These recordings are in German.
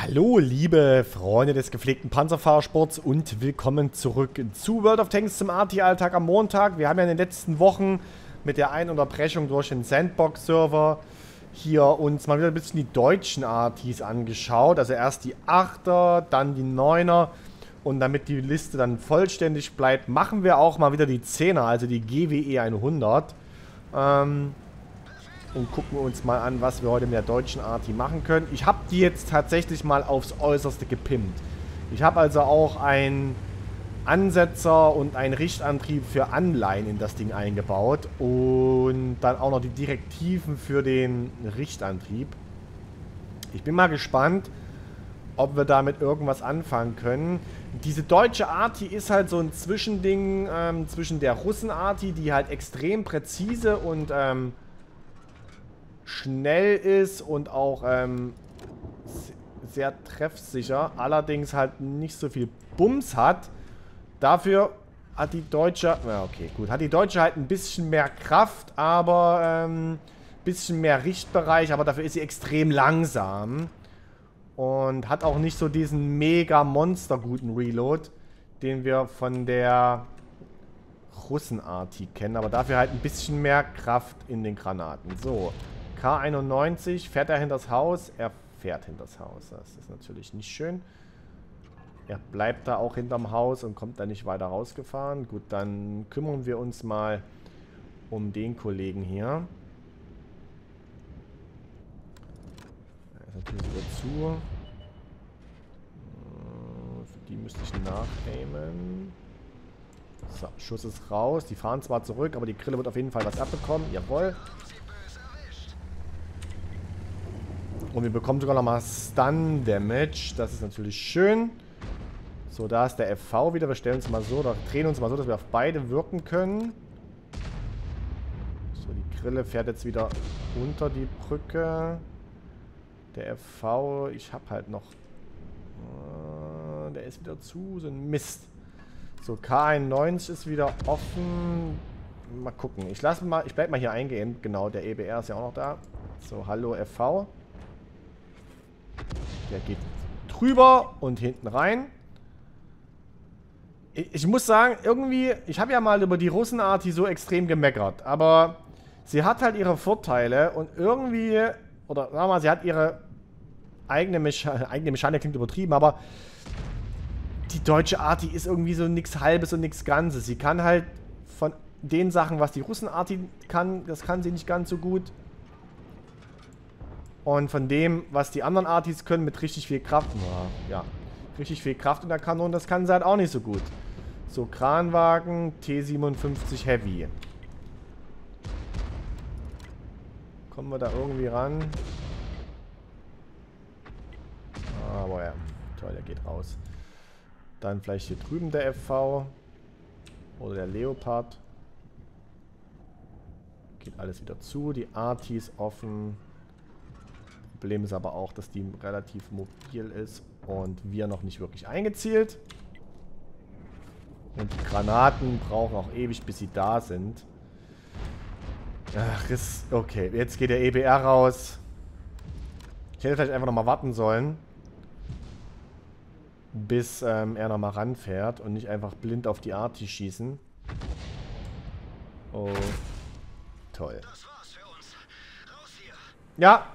Hallo, liebe Freunde des gepflegten Panzerfahrsports und willkommen zurück zu World of Tanks zum AT-Alltag am Montag. Wir haben ja in den letzten Wochen mit der einen Unterbrechung durch den Sandbox-Server hier uns mal wieder ein bisschen die deutschen ATs angeschaut. Also erst die 8er, dann die 9er und damit die Liste dann vollständig bleibt, machen wir auch mal wieder die 10er, also die GWE 100. Ähm, und gucken uns mal an, was wir heute mit der deutschen Arti machen können. Ich habe die jetzt tatsächlich mal aufs Äußerste gepimpt. Ich habe also auch einen Ansetzer und einen Richtantrieb für Anleihen in das Ding eingebaut und dann auch noch die Direktiven für den Richtantrieb. Ich bin mal gespannt, ob wir damit irgendwas anfangen können. Diese deutsche Arti ist halt so ein Zwischending ähm, zwischen der Russen-Arti, die halt extrem präzise und ähm, schnell ist und auch ähm, sehr treffsicher, allerdings halt nicht so viel Bums hat. Dafür hat die Deutsche, ja okay, gut, hat die Deutsche halt ein bisschen mehr Kraft, aber ähm, bisschen mehr Richtbereich, aber dafür ist sie extrem langsam. Und hat auch nicht so diesen mega monster guten Reload, den wir von der Russenarti kennen. Aber dafür halt ein bisschen mehr Kraft in den Granaten. So, K91, fährt er hinters Haus? Er fährt hinters Haus. Das ist natürlich nicht schön. Er bleibt da auch hinterm Haus und kommt da nicht weiter rausgefahren. Gut, dann kümmern wir uns mal um den Kollegen hier. Er ist natürlich wieder zu. Äh, für die müsste ich nachaimen. So, Schuss ist raus. Die fahren zwar zurück, aber die Grille wird auf jeden Fall was abbekommen. Jawohl. Und wir bekommen sogar nochmal Stun Damage. Das ist natürlich schön. So, da ist der FV wieder. Wir stellen uns mal so, oder drehen uns mal so, dass wir auf beide wirken können. So, die Grille fährt jetzt wieder unter die Brücke. Der FV, ich habe halt noch... Äh, der ist wieder zu, so ein Mist. So, K91 ist wieder offen. Mal gucken. Ich lasse mal, ich bleib mal hier eingehen. Genau, der EBR ist ja auch noch da. So, hallo FV. Der geht drüber und hinten rein. Ich, ich muss sagen, irgendwie, ich habe ja mal über die Russenarti so extrem gemeckert, aber sie hat halt ihre Vorteile und irgendwie, oder sagen wir mal, sie hat ihre eigene, Mecha eigene Mechanik, klingt übertrieben, aber die deutsche Arti ist irgendwie so nichts Halbes und nichts Ganzes. Sie kann halt von den Sachen, was die Russenarti kann, das kann sie nicht ganz so gut. Und von dem, was die anderen Artis können mit richtig viel Kraft, ja, richtig viel Kraft in der Kanone, das kann sie halt auch nicht so gut. So, Kranwagen, T57 Heavy. Kommen wir da irgendwie ran? Aber ja, toll, der geht raus. Dann vielleicht hier drüben der FV. Oder der Leopard. Geht alles wieder zu. Die Artis offen. Problem ist aber auch, dass die relativ mobil ist und wir noch nicht wirklich eingezielt. Und die Granaten brauchen auch ewig, bis sie da sind. Ach, ist... Okay, jetzt geht der EBR raus. Ich hätte vielleicht einfach nochmal warten sollen. Bis ähm, er nochmal ranfährt und nicht einfach blind auf die Arti schießen. Oh. Toll. Ja,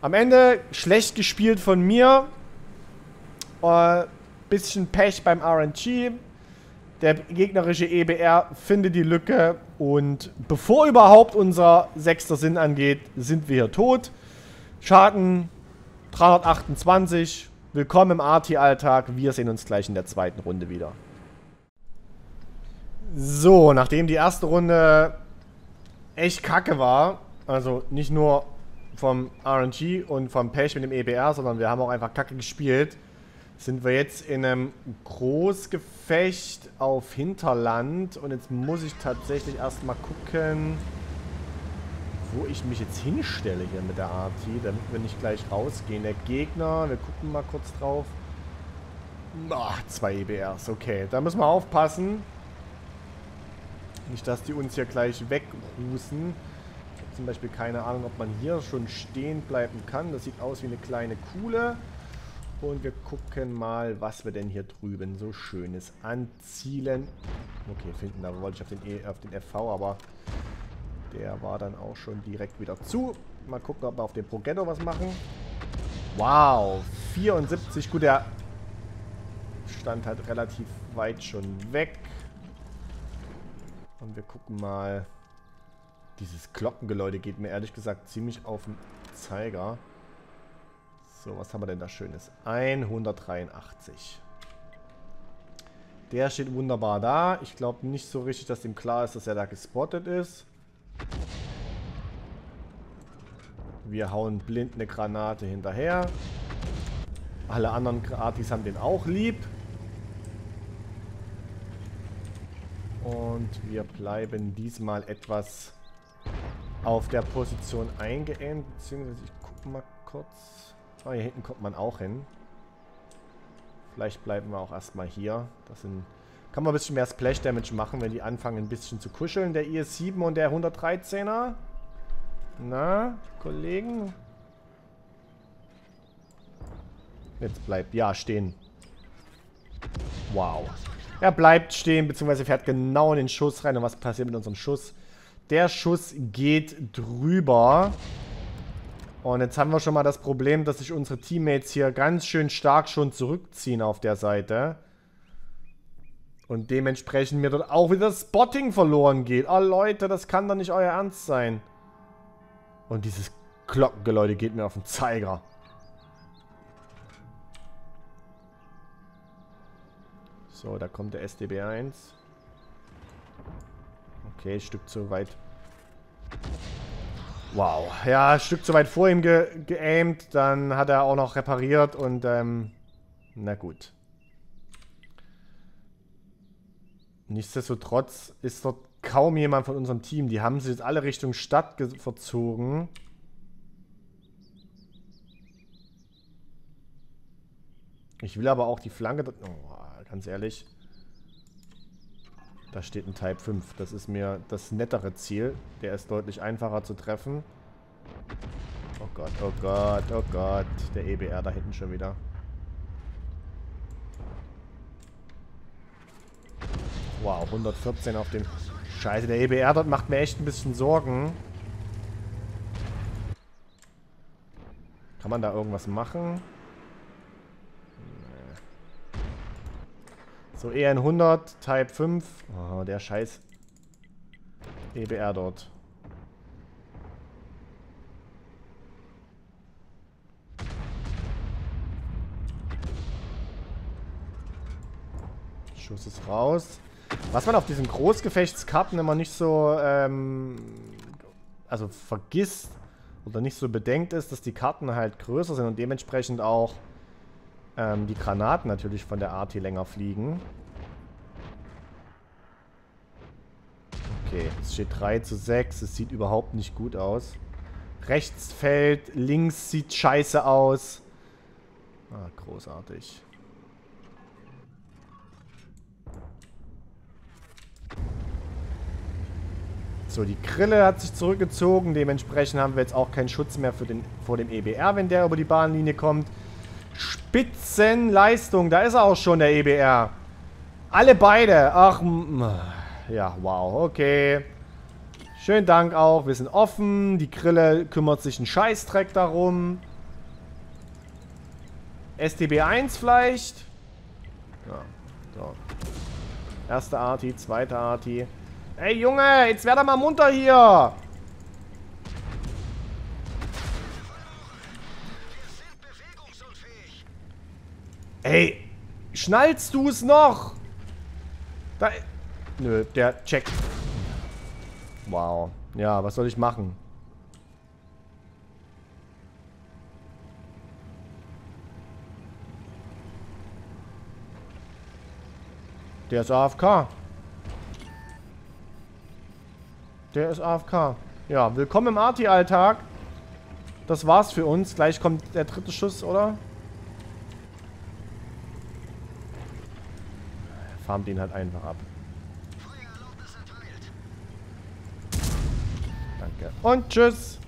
am Ende schlecht gespielt von mir. Äh, bisschen Pech beim RNG. Der gegnerische EBR findet die Lücke und bevor überhaupt unser sechster Sinn angeht, sind wir hier tot. Schaden 328. Willkommen im AT-Alltag. Wir sehen uns gleich in der zweiten Runde wieder. So, nachdem die erste Runde echt kacke war, also nicht nur vom RNG und vom Pech mit dem EBR, sondern wir haben auch einfach kacke gespielt, sind wir jetzt in einem Großgefecht auf Hinterland und jetzt muss ich tatsächlich erstmal gucken, wo ich mich jetzt hinstelle hier mit der RT, damit wir nicht gleich rausgehen. Der Gegner, wir gucken mal kurz drauf. Ach, zwei EBRs, okay. Da müssen wir aufpassen. Nicht, dass die uns hier gleich wegrußen zum Beispiel keine Ahnung, ob man hier schon stehen bleiben kann. Das sieht aus wie eine kleine Kuhle. Und wir gucken mal, was wir denn hier drüben so Schönes anzielen. Okay, finden, da wollte ich auf den, e, auf den FV, aber der war dann auch schon direkt wieder zu. Mal gucken, ob wir auf dem Progetto was machen. Wow, 74. Gut, der stand halt relativ weit schon weg. Und wir gucken mal. Dieses Glockengeläute geht mir ehrlich gesagt ziemlich auf den Zeiger. So, was haben wir denn da Schönes? 183. Der steht wunderbar da. Ich glaube nicht so richtig, dass ihm klar ist, dass er da gespottet ist. Wir hauen blind eine Granate hinterher. Alle anderen Gratis haben den auch lieb. Und wir bleiben diesmal etwas auf der Position eingeengt. Beziehungsweise ich gucke mal kurz. Ah, hier hinten kommt man auch hin. Vielleicht bleiben wir auch erstmal hier. Das sind, kann man ein bisschen mehr Splash Damage machen, wenn die anfangen ein bisschen zu kuscheln. Der IS-7 und der 113er. Na, Kollegen? Jetzt bleibt, ja, stehen. Wow. Er bleibt stehen, beziehungsweise fährt genau in den Schuss rein. Und was passiert mit unserem Schuss? Der Schuss geht drüber. Und jetzt haben wir schon mal das Problem, dass sich unsere Teammates hier ganz schön stark schon zurückziehen auf der Seite. Und dementsprechend mir dort auch wieder das Spotting verloren geht. Oh Leute, das kann doch nicht euer Ernst sein. Und dieses Glockengeläute geht mir auf den Zeiger. So, da kommt der SDB1. Okay, ein Stück zu weit. Wow. Ja, ein Stück zu weit vor ihm ge geaimt. Dann hat er auch noch repariert und, ähm, na gut. Nichtsdestotrotz ist dort kaum jemand von unserem Team. Die haben sich jetzt alle Richtung Stadt verzogen. Ich will aber auch die Flanke... Oh, ganz ehrlich. Da steht ein Type 5. Das ist mir das nettere Ziel. Der ist deutlich einfacher zu treffen. Oh Gott, oh Gott, oh Gott. Der EBR da hinten schon wieder. Wow, 114 auf dem... Scheiße, der EBR dort macht mir echt ein bisschen Sorgen. Kann man da irgendwas machen? So, EN100, Type 5. Oh, der scheiß EBR dort. Schuss ist raus. Was man auf diesen Großgefechtskarten immer nicht so, ähm, also vergisst oder nicht so bedenkt ist, dass die Karten halt größer sind und dementsprechend auch ähm, die Granaten natürlich von der Arti länger fliegen. Okay, es steht 3 zu 6. Es sieht überhaupt nicht gut aus. Rechts fällt, links sieht scheiße aus. Ah, großartig. So, die Grille hat sich zurückgezogen. Dementsprechend haben wir jetzt auch keinen Schutz mehr für den, vor dem EBR, wenn der über die Bahnlinie kommt. Spitzenleistung. Da ist er auch schon, der EBR. Alle beide. Ach, ja, wow. Okay. Schönen Dank auch. Wir sind offen. Die Grille kümmert sich einen Scheißdreck darum. STB1 vielleicht. Ja, so. Erste Arti, zweite Arti. Ey, Junge, jetzt werd doch mal munter hier. Ey, schnallst du es noch? Da, nö, der checkt. Wow. Ja, was soll ich machen? Der ist AFK. Der ist AFK. Ja, willkommen im Arti-Alltag. Das war's für uns. Gleich kommt der dritte Schuss, oder? Farmt ihn halt einfach ab. Danke. Und tschüss.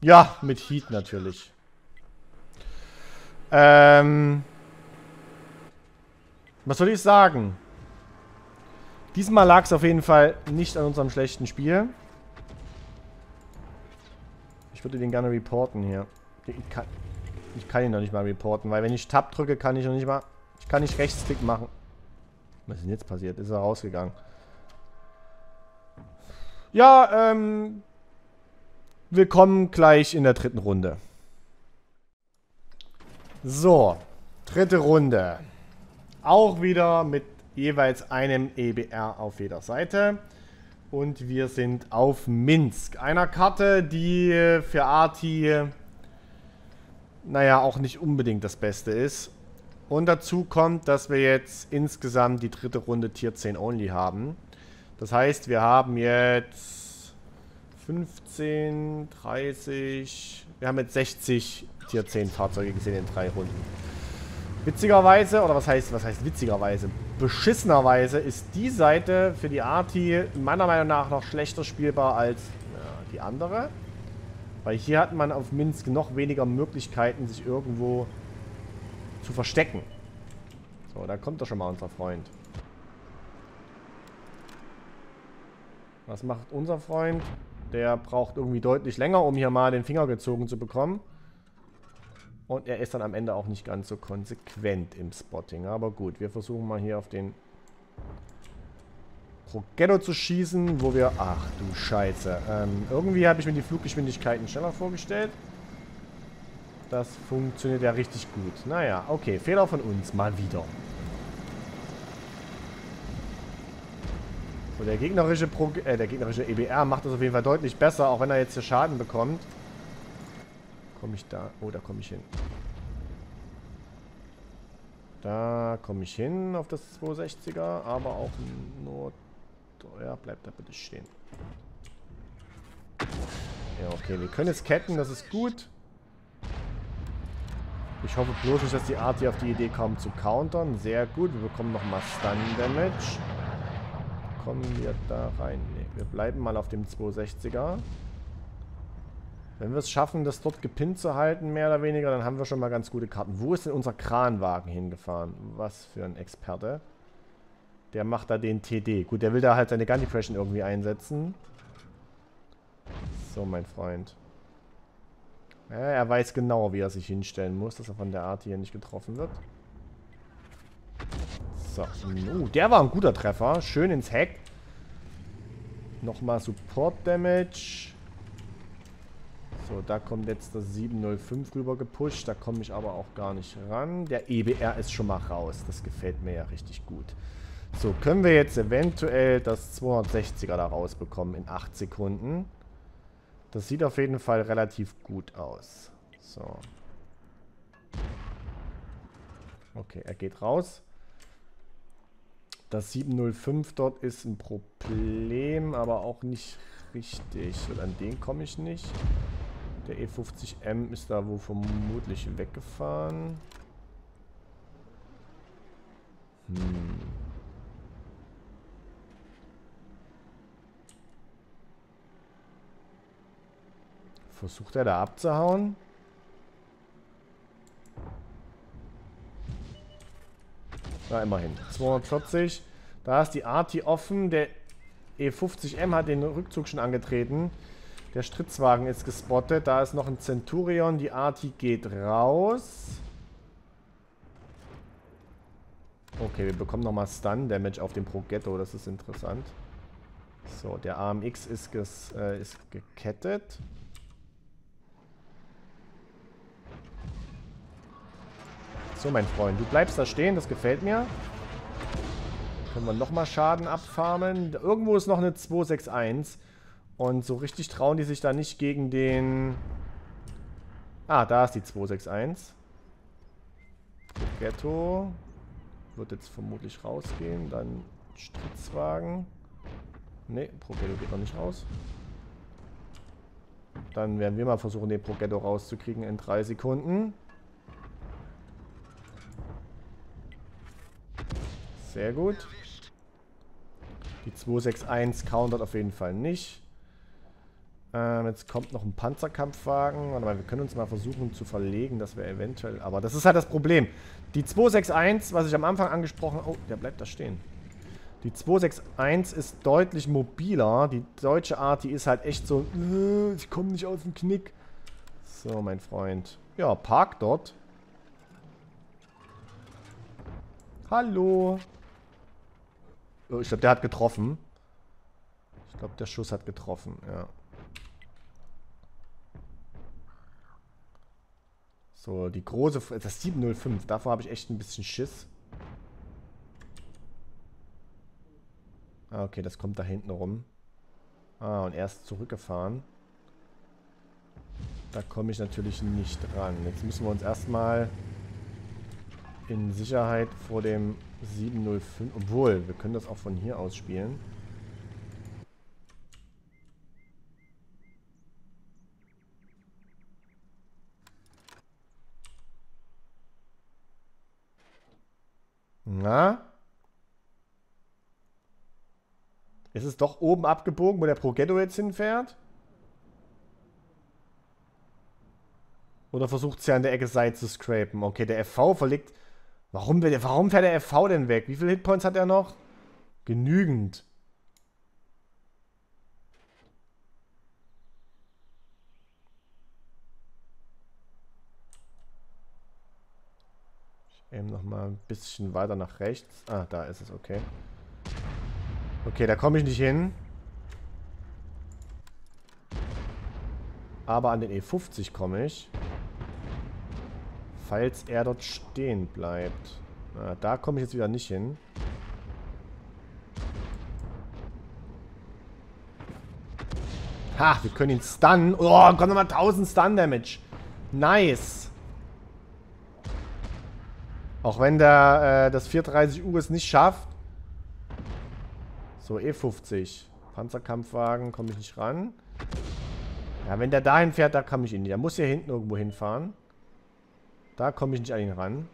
Ja, mit Heat natürlich. Ähm... Was soll ich sagen? Diesmal lag es auf jeden Fall nicht an unserem schlechten Spiel. Ich würde den gerne reporten hier. Ich kann, ich kann ihn noch nicht mal reporten, weil wenn ich Tab drücke, kann ich noch nicht mal... Ich kann nicht Rechtsklick machen. Was ist denn jetzt passiert? Ist er rausgegangen? Ja, ähm... Willkommen gleich in der dritten Runde. So, dritte Runde. Auch wieder mit jeweils einem EBR auf jeder Seite. Und wir sind auf Minsk. Einer Karte, die für Arti, naja, auch nicht unbedingt das Beste ist. Und dazu kommt, dass wir jetzt insgesamt die dritte Runde Tier 10 Only haben. Das heißt, wir haben jetzt 15, 30, wir haben jetzt 60 Tier 10 Fahrzeuge gesehen in drei Runden. Witzigerweise, oder was heißt, was heißt witzigerweise? Beschissenerweise ist die Seite für die Arti meiner Meinung nach noch schlechter spielbar als ja, die andere. Weil hier hat man auf Minsk noch weniger Möglichkeiten, sich irgendwo zu verstecken. So, da kommt doch schon mal unser Freund. Was macht unser Freund? Der braucht irgendwie deutlich länger, um hier mal den Finger gezogen zu bekommen. Und er ist dann am Ende auch nicht ganz so konsequent im Spotting. Aber gut, wir versuchen mal hier auf den Progetto zu schießen, wo wir... Ach du Scheiße. Ähm, irgendwie habe ich mir die Fluggeschwindigkeiten schneller vorgestellt. Das funktioniert ja richtig gut. Naja, okay. Fehler von uns. Mal wieder. So, der gegnerische, Pro äh, der gegnerische EBR macht das auf jeden Fall deutlich besser, auch wenn er jetzt hier Schaden bekommt. Komme ich da? Oh, da komme ich hin. Da komme ich hin auf das 260er, aber auch nur... Ja, bleibt da bitte stehen. Ja, okay, wir können jetzt ketten, das ist gut. Ich hoffe bloß nicht, dass die Art hier auf die Idee kommt zu countern. Sehr gut, wir bekommen nochmal Stun Damage. Kommen wir da rein? Ne, wir bleiben mal auf dem 260er. Wenn wir es schaffen, das dort gepinnt zu halten, mehr oder weniger, dann haben wir schon mal ganz gute Karten. Wo ist denn unser Kranwagen hingefahren? Was für ein Experte. Der macht da den TD. Gut, der will da halt seine Gun Depression irgendwie einsetzen. So, mein Freund. Ja, er weiß genau, wie er sich hinstellen muss, dass er von der Art hier nicht getroffen wird. So. Uh, der war ein guter Treffer. Schön ins Heck. Nochmal Support Damage. So, da kommt jetzt das 705 rüber gepusht. Da komme ich aber auch gar nicht ran. Der EBR ist schon mal raus. Das gefällt mir ja richtig gut. So, können wir jetzt eventuell das 260er da rausbekommen in 8 Sekunden. Das sieht auf jeden Fall relativ gut aus. So. Okay, er geht raus. Das 705 dort ist ein Problem, aber auch nicht richtig. Und an den komme ich nicht. Der E50M ist da wo vermutlich weggefahren. Hm. Versucht er da abzuhauen? Na, immerhin. 240. Da ist die Arti offen. Der E50M hat den Rückzug schon angetreten. Der Stritzwagen ist gespottet. Da ist noch ein Centurion. Die Arti geht raus. Okay, wir bekommen nochmal Stun-Damage auf dem Progetto. Das ist interessant. So, der AMX ist, ges, äh, ist gekettet. So, mein Freund, du bleibst da stehen. Das gefällt mir. Können wir nochmal Schaden abfarmen. Irgendwo ist noch eine 261. Und so richtig trauen die sich da nicht gegen den... Ah, da ist die 261. Ghetto. Wird jetzt vermutlich rausgehen. Dann Stritzwagen. Ne, Progetto geht noch nicht raus. Dann werden wir mal versuchen, den Progetto rauszukriegen in drei Sekunden. Sehr gut. Die 261 countert auf jeden Fall nicht. Ähm, jetzt kommt noch ein Panzerkampfwagen. Warte mal, wir können uns mal versuchen zu verlegen, dass wir eventuell... Aber das ist halt das Problem. Die 261, was ich am Anfang angesprochen. Oh, der bleibt da stehen. Die 261 ist deutlich mobiler. Die deutsche Art, die ist halt echt so... Äh, ich komme nicht aus dem Knick. So, mein Freund. Ja, park dort. Hallo. Ich glaube, der hat getroffen. Ich glaube, der Schuss hat getroffen, ja. So, die große... Das 705, davor habe ich echt ein bisschen Schiss. Ah, okay, das kommt da hinten rum. Ah, und er ist zurückgefahren. Da komme ich natürlich nicht ran. Jetzt müssen wir uns erstmal in Sicherheit vor dem 705... Obwohl, wir können das auch von hier aus spielen. Na? Ist es doch oben abgebogen, wo der Progetto jetzt hinfährt? Oder versucht ja an der Ecke Seite zu scrapen? Okay, der FV verlegt... Warum, warum fährt der FV denn weg? Wie viele Hitpoints hat er noch? Genügend. Ich eben noch mal ein bisschen weiter nach rechts. Ah, da ist es, okay. Okay, da komme ich nicht hin. Aber an den E50 komme ich. Falls er dort stehen bleibt. Na, da komme ich jetzt wieder nicht hin. Ha, wir können ihn stunnen. Oh, kommt nochmal 1000 Stun-Damage. Nice. Auch wenn der äh, das 430 U es nicht schafft, so, E50. Panzerkampfwagen, komme ich nicht ran. Ja, wenn der dahin fährt, da komme ich ihn nicht. Der muss hier hinten irgendwo hinfahren. Da komme ich nicht an ihn ran.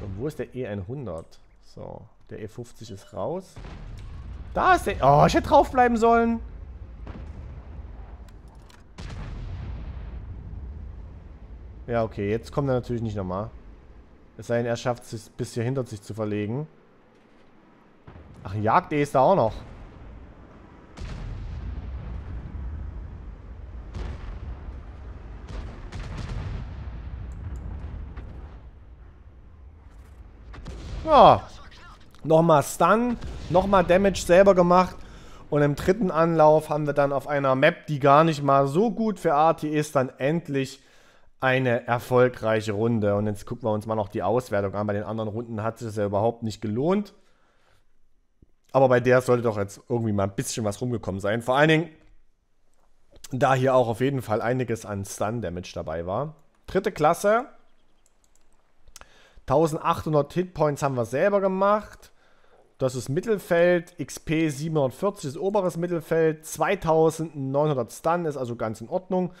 So, wo ist der E100? So, der E50 ist raus. Da ist der... Oh, ich hätte draufbleiben sollen. Ja, okay, jetzt kommt er natürlich nicht nochmal. Es sei denn, er schafft es bis hier hinter sich zu verlegen. Ach, Jagd-E ist da auch noch. Ja. Nochmal Stun, nochmal Damage selber gemacht. Und im dritten Anlauf haben wir dann auf einer Map, die gar nicht mal so gut für AT ist, dann endlich eine erfolgreiche Runde. Und jetzt gucken wir uns mal noch die Auswertung an. Bei den anderen Runden hat sich das ja überhaupt nicht gelohnt. Aber bei der sollte doch jetzt irgendwie mal ein bisschen was rumgekommen sein. Vor allen Dingen, da hier auch auf jeden Fall einiges an Stun-Damage dabei war. Dritte Klasse. 1800 Hitpoints haben wir selber gemacht. Das ist Mittelfeld. XP 740 ist oberes Mittelfeld. 2900 Stun ist also ganz in Ordnung.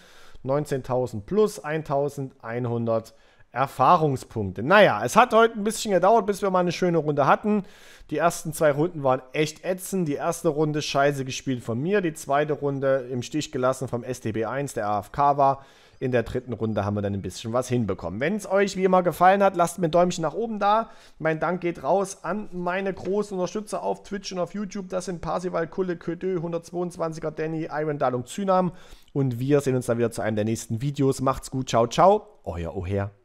19.000 plus 1100 Erfahrungspunkte. Naja, es hat heute ein bisschen gedauert, bis wir mal eine schöne Runde hatten. Die ersten zwei Runden waren echt ätzend. Die erste Runde scheiße gespielt von mir. Die zweite Runde im Stich gelassen vom STB1, der AFK war. In der dritten Runde haben wir dann ein bisschen was hinbekommen. Wenn es euch wie immer gefallen hat, lasst mir ein Däumchen nach oben da. Mein Dank geht raus an meine großen Unterstützer auf Twitch und auf YouTube. Das sind Parsival, Kulle, Ködö, 122er Danny, Iron Dalung, Zynam. Und wir sehen uns dann wieder zu einem der nächsten Videos. Macht's gut, ciao, ciao. Euer Oher.